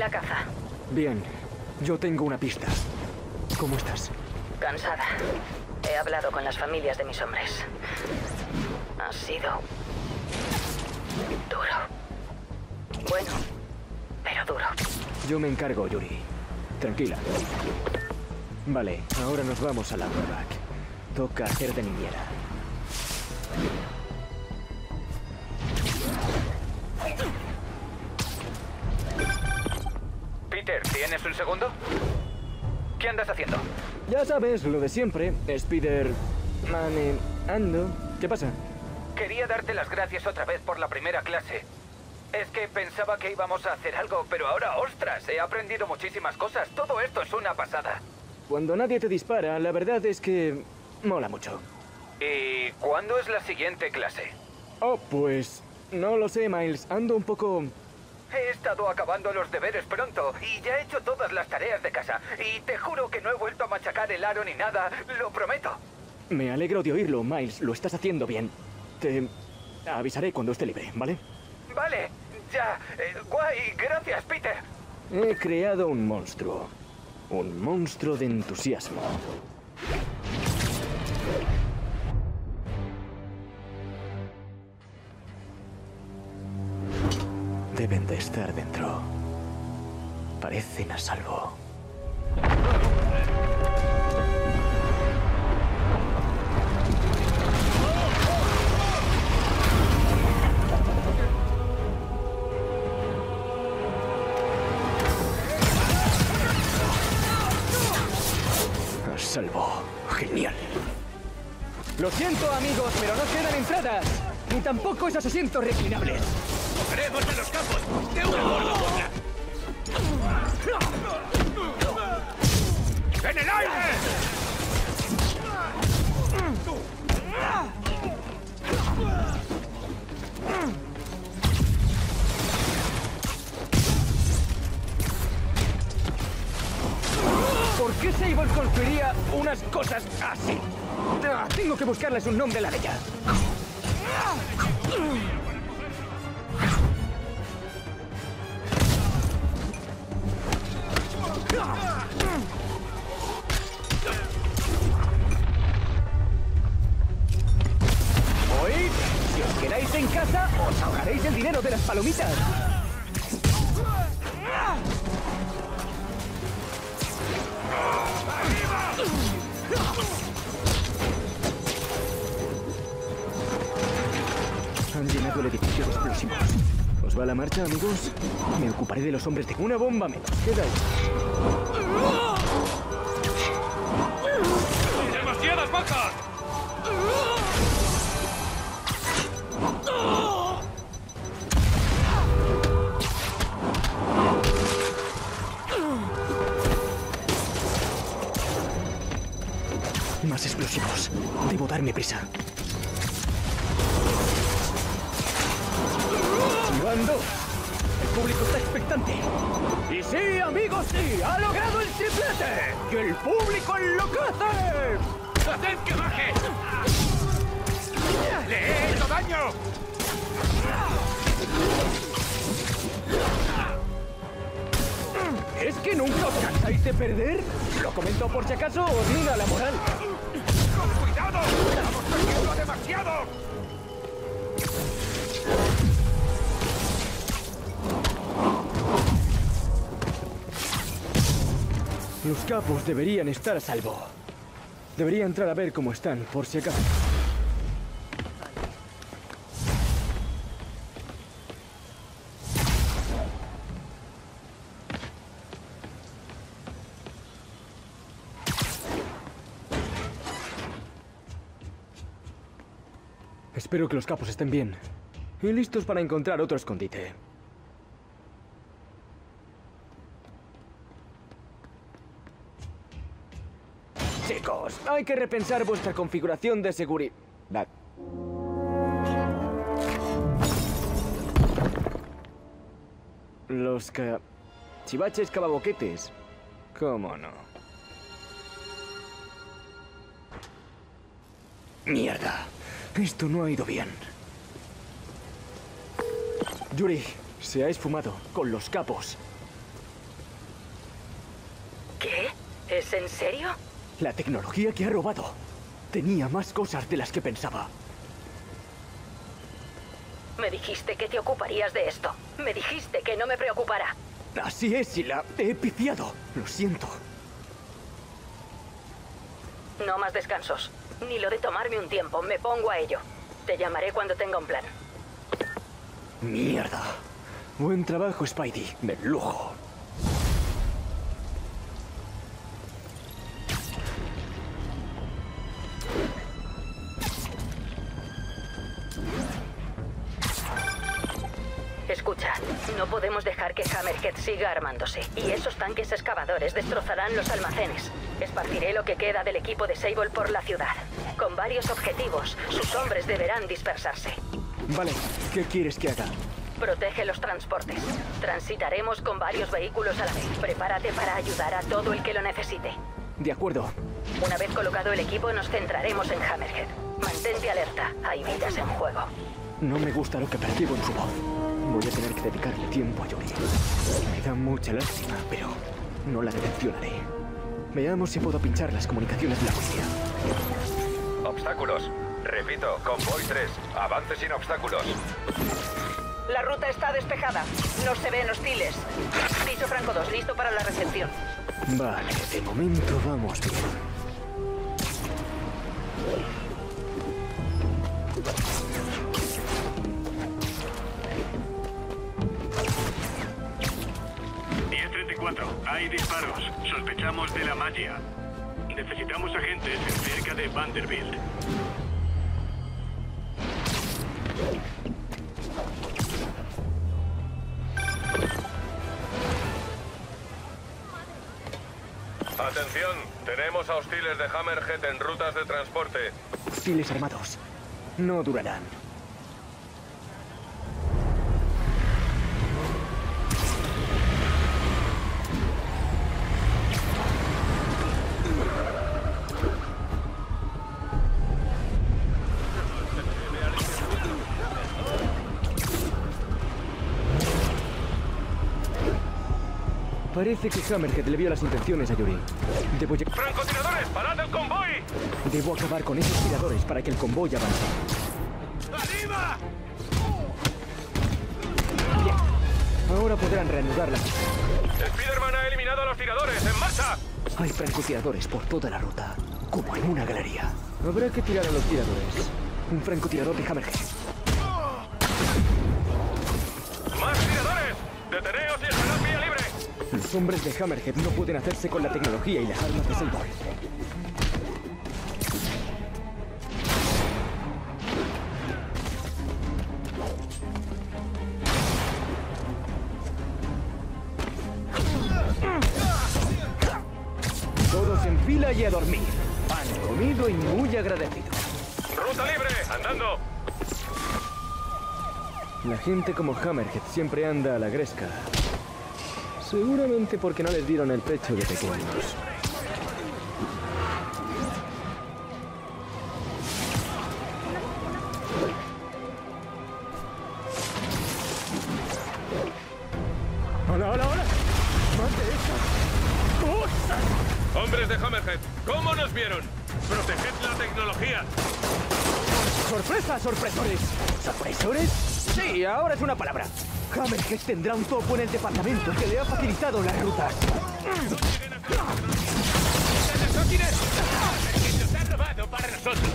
la caza? Bien, yo tengo una pista. ¿Cómo estás? Cansada. He hablado con las familias de mis hombres. Ha sido... duro. Bueno, pero duro. Yo me encargo, Yuri. Tranquila. Vale, ahora nos vamos a la Rollback. Toca hacer de niñera. ¿Tienes un segundo? ¿Qué andas haciendo? Ya sabes, lo de siempre. Spider... Mane... Ando. ¿Qué pasa? Quería darte las gracias otra vez por la primera clase. Es que pensaba que íbamos a hacer algo, pero ahora, ostras, he aprendido muchísimas cosas. Todo esto es una pasada. Cuando nadie te dispara, la verdad es que... mola mucho. ¿Y cuándo es la siguiente clase? Oh, pues... No lo sé, Miles. Ando un poco... He estado acabando los deberes pronto y ya he hecho todas las tareas de casa. Y te juro que no he vuelto a machacar el aro ni nada, lo prometo. Me alegro de oírlo, Miles. Lo estás haciendo bien. Te avisaré cuando esté libre, ¿vale? Vale, ya. Eh, guay, gracias, Peter. He creado un monstruo. Un monstruo de entusiasmo. Estar dentro. Parecen a salvo. A salvo. Genial. Lo siento, amigos, pero no quedan entradas. Ni tampoco esos asientos reclinables. ¡Veremos en los campos! ¡De! ¡En el aire! ¿Por qué Sable construiría unas cosas así? Ah, tengo que buscarles un nombre a la bella. Explosivos. ¿Os va la marcha, amigos? Me ocuparé de los hombres de una bomba menos. Queda. ¡Demasiadas bajas! Más explosivos. Debo darme prisa. El público está expectante. Y sí, amigos, sí, ha logrado el triplete. ¡Y el público enloquece! ¡Haced que baje! ¡Le he hecho daño! ¿Es que nunca os cansáis de perder? Lo comento por si acaso os mina la moral. ¡Con cuidado! ¡Estamos perdiendo demasiado! Los capos deberían estar a salvo. Debería entrar a ver cómo están, por si acaso. Espero que los capos estén bien. Y listos para encontrar otro escondite. Chicos, hay que repensar vuestra configuración de seguridad. Los ca... Chivaches cavaboquetes. ¿Cómo no? Mierda. Esto no ha ido bien. Yuri, se ha esfumado con los capos. ¿Es en serio? La tecnología que ha robado tenía más cosas de las que pensaba. Me dijiste que te ocuparías de esto. Me dijiste que no me preocupara. Así es, Sila. Te he piciado. Lo siento. No más descansos. Ni lo de tomarme un tiempo. Me pongo a ello. Te llamaré cuando tenga un plan. Mierda. Buen trabajo, Spidey. De lujo. Escucha, no podemos dejar que Hammerhead siga armándose. Y esos tanques excavadores destrozarán los almacenes. Esparciré lo que queda del equipo de Sable por la ciudad. Con varios objetivos, sus hombres deberán dispersarse. Vale, ¿qué quieres que haga? Protege los transportes. Transitaremos con varios vehículos a la vez. Prepárate para ayudar a todo el que lo necesite. De acuerdo. Una vez colocado el equipo, nos centraremos en Hammerhead. Mantente alerta. Hay vidas en juego. No me gusta lo que percibo en su voz. Tener que dedicarle tiempo a Yuri. Me da mucha lástima, pero no la decepcionaré. Veamos si puedo pinchar las comunicaciones de la policía. Obstáculos. Repito, convoy 3. Avance sin obstáculos. La ruta está despejada. No se ven hostiles. Piso Franco 2, listo para la recepción. Vale, de momento vamos bien. Disparos. Sospechamos de la magia. Necesitamos agentes cerca de Vanderbilt. Atención, tenemos a hostiles de Hammerhead en rutas de transporte. Hostiles armados. No durarán. Parece que Hammerhead le vio las intenciones a Yuri. Debo, ¡Francotiradores! ¡Parad el convoy! debo acabar con esos tiradores para que el convoy avance. ¡Arriba! Bien. Ahora podrán reanudar la... Spiderman ha eliminado a los tiradores. ¡En marcha! Hay francotiradores por toda la ruta, como en una galería. Habrá que tirar a los tiradores. Un francotirador de Hammerhead. Los hombres de Hammerhead no pueden hacerse con la tecnología y las armas de Sable. Todos en fila y a dormir. Pan comido y muy agradecido. ¡Ruta libre! ¡Andando! La gente como Hammerhead siempre anda a la gresca. Seguramente porque no les dieron el pecho de pequeños. ¡Hola, hola, hola! ¡Más de esas cosas! Hombres de Hammerhead, ¿cómo nos vieron? ¡Proteged la tecnología! ¡Sorpresa, sorpresores! ¿Sorpresores? Sí, ahora es una palabra. Hammerhead tendrá un topo en el departamento que le ha facilitado las rutas. ¡Que nos ha robado para nosotros!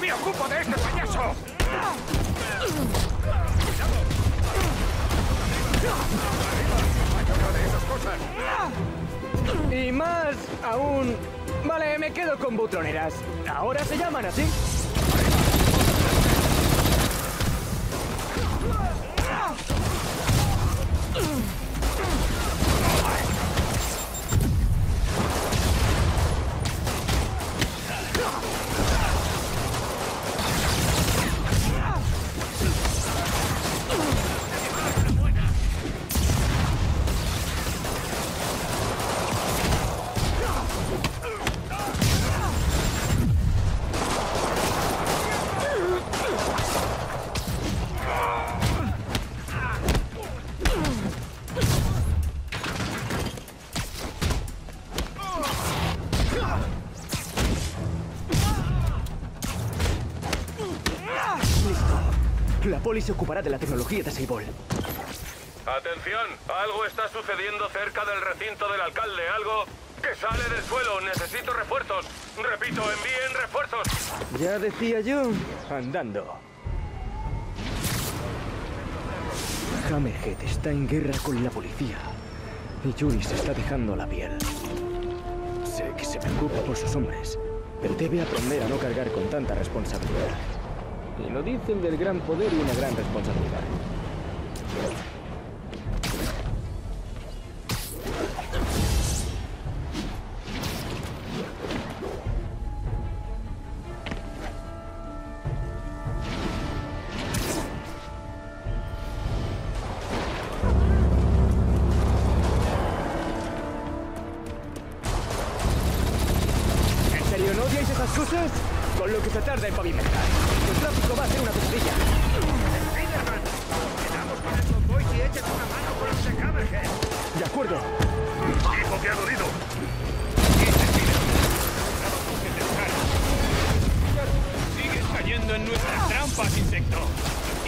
¡Me ocupo de este payaso! Y más aún... Vale, me quedo con butroneras. ¿Ahora se llaman así? Se ocupará de la tecnología de Seibol. Atención, algo está sucediendo cerca del recinto del alcalde, algo que sale del suelo. Necesito refuerzos. Repito, envíen refuerzos. Ya decía yo, andando. Hammerhead está en guerra con la policía. Y Yuri se está dejando la piel. Sé que se preocupa por sus hombres, pero debe aprender a no cargar con tanta responsabilidad. Y lo dicen del gran poder y una gran responsabilidad. ¿En serio no odiáis esas cosas? Con lo que se tarda en pavimentar.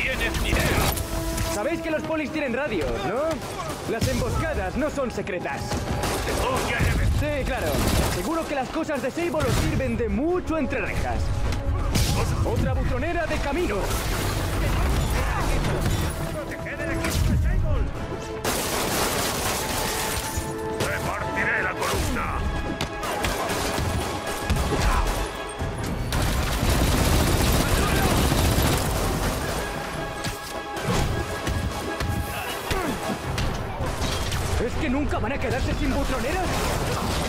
Tienes ni idea. Sabéis que los polis tienen radios, ¿no? Las emboscadas no son secretas. Sí, claro. Seguro que las cosas de Seibo los sirven de mucho entre rejas. Otra butronera de camino. Que nunca van a quedarse sin butroneras?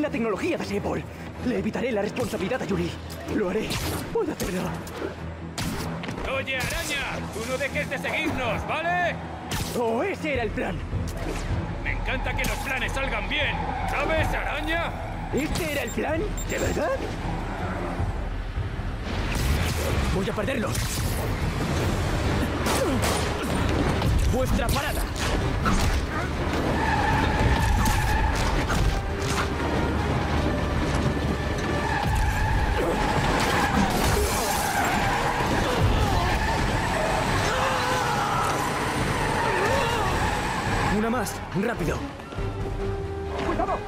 La tecnología de Seibol. Le evitaré la responsabilidad a Yuri. Lo haré. Puedo hacerlo. Oye, araña, tú no dejes de seguirnos, ¿vale? Oh, ese era el plan. Me encanta que los planes salgan bien. ¿Sabes, araña? ¿Este era el plan? ¿De verdad? Voy a perderlos. Vuestra parada. Una más, rápido. ¡Cuidado!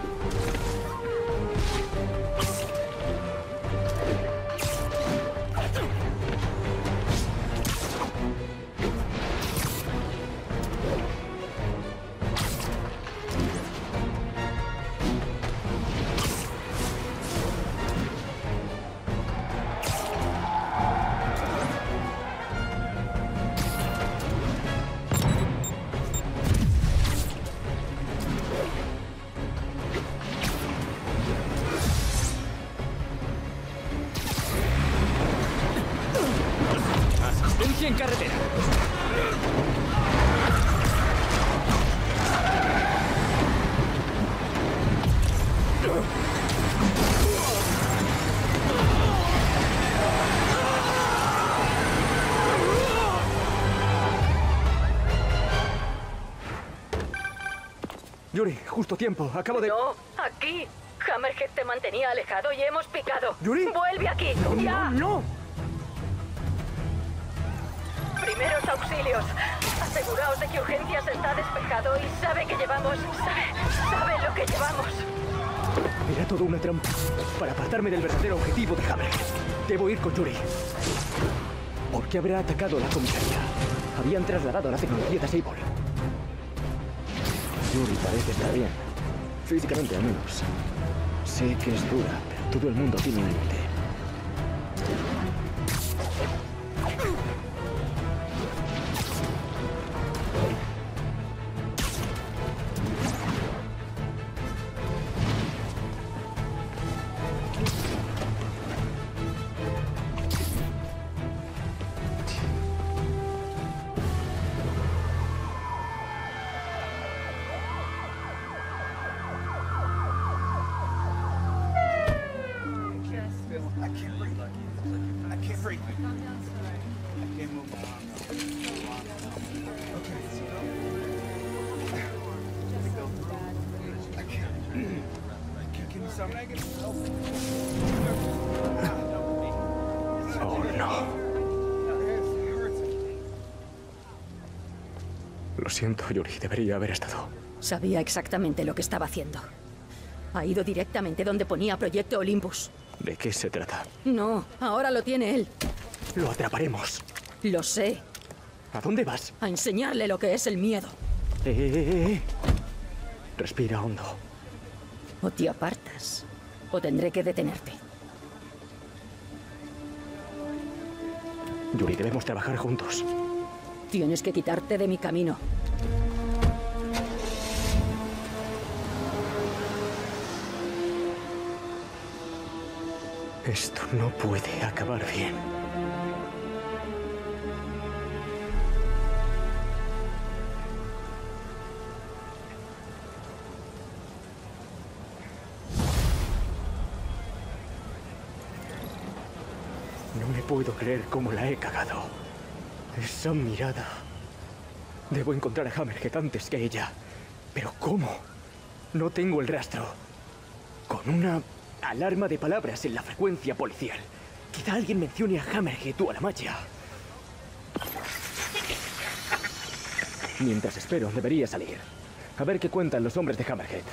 Yuri, justo tiempo. Acabo de... No, aquí. Hammerhead te mantenía alejado y hemos picado. Yuri. ¡Vuelve aquí! ¡No, ¡Ya! no! Primeros auxilios. Aseguraos de que urgencias está despejado y sabe que llevamos... Sabe, sabe lo que llevamos. Era todo una trampa para apartarme del verdadero objetivo de Hammerhead. Debo ir con Yuri. ¿Por qué habrá atacado la comisaría? Habían trasladado la tecnología de Sable. Yuri parece estar bien. Físicamente al menos. Sé que es dura, pero todo el mundo tiene un límite. Lo siento, Yuri. Debería haber estado. Sabía exactamente lo que estaba haciendo. Ha ido directamente donde ponía Proyecto Olympus. ¿De qué se trata? No, ahora lo tiene él. Lo atraparemos. Lo sé. ¿A dónde vas? A enseñarle lo que es el miedo. Eh, eh, eh, eh. Respira hondo. O te apartas, o tendré que detenerte. Yuri, debemos trabajar juntos. Tienes que quitarte de mi camino. Esto no puede acabar bien. Puedo creer cómo la he cagado. Esa mirada. Debo encontrar a Hammerhead antes que ella. Pero ¿cómo? No tengo el rastro. Con una alarma de palabras en la frecuencia policial. Quizá alguien mencione a Hammerhead o a la magia. Mientras espero, debería salir. A ver qué cuentan los hombres de Hammerhead.